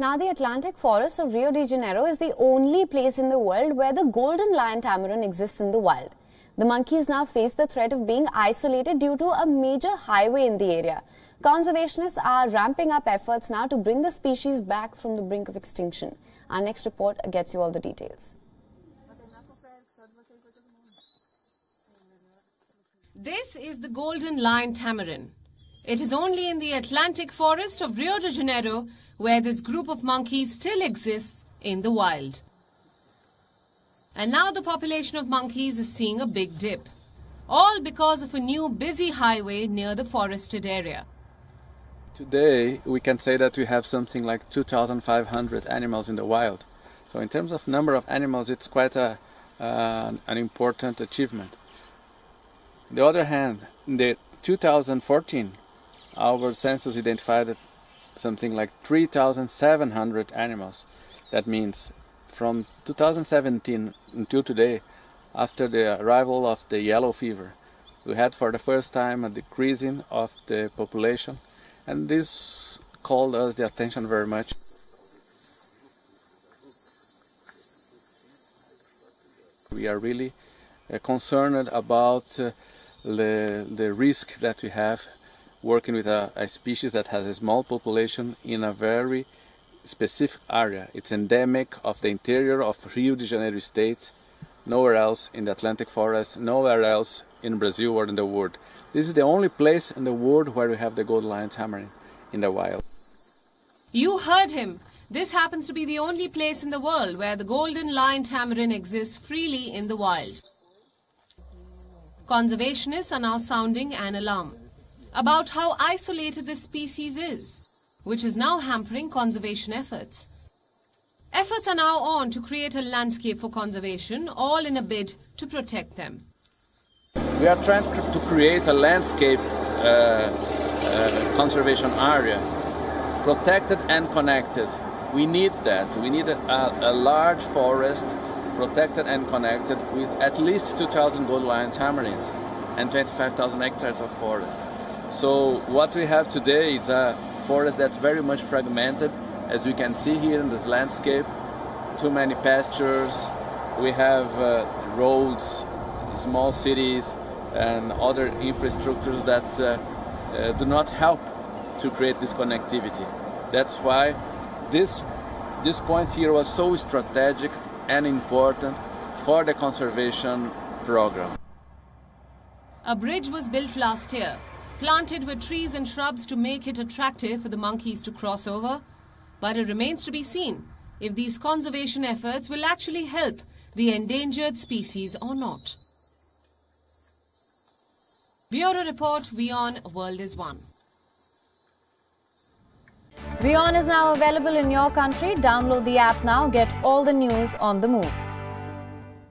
Now, the Atlantic forest of Rio de Janeiro is the only place in the world where the golden lion tamarin exists in the wild. The monkeys now face the threat of being isolated due to a major highway in the area. Conservationists are ramping up efforts now to bring the species back from the brink of extinction. Our next report gets you all the details. This is the golden lion tamarin. It is only in the Atlantic forest of Rio de Janeiro where this group of monkeys still exists in the wild. And now the population of monkeys is seeing a big dip. All because of a new busy highway near the forested area. Today, we can say that we have something like 2,500 animals in the wild. So in terms of number of animals, it's quite a, uh, an important achievement. On the other hand, in the 2014, our census identified something like 3,700 animals. That means from 2017 until today, after the arrival of the yellow fever, we had for the first time a decreasing of the population, and this called us the attention very much. We are really uh, concerned about uh, the, the risk that we have working with a, a, species that has a small population in a very specific area. It's endemic of the interior of Rio de Janeiro state, nowhere else in the Atlantic forest, nowhere else in Brazil or in the world. This is the only place in the world where we have the gold lion tamarin in the wild. You heard him. This happens to be the only place in the world where the golden lion tamarin exists freely in the wild. Conservationists are now sounding an alarm about how isolated this species is, which is now hampering conservation efforts. Efforts are now on to create a landscape for conservation, all in a bid to protect them. We are trying to create a landscape uh, uh, conservation area, protected and connected. We need that. We need a, a large forest protected and connected with at least 2,000 gold lion tamarins and 25,000 hectares of forest. So what we have today is a forest that's very much fragmented, as we can see here in this landscape. Too many pastures, we have uh, roads, small cities, and other infrastructures that uh, uh, do not help to create this connectivity. That's why this, this point here was so strategic and important for the conservation program. A bridge was built last year planted with trees and shrubs to make it attractive for the monkeys to cross over. But it remains to be seen if these conservation efforts will actually help the endangered species or not. Bureau Report, WION World is One. WION is now available in your country. Download the app now. Get all the news on the move.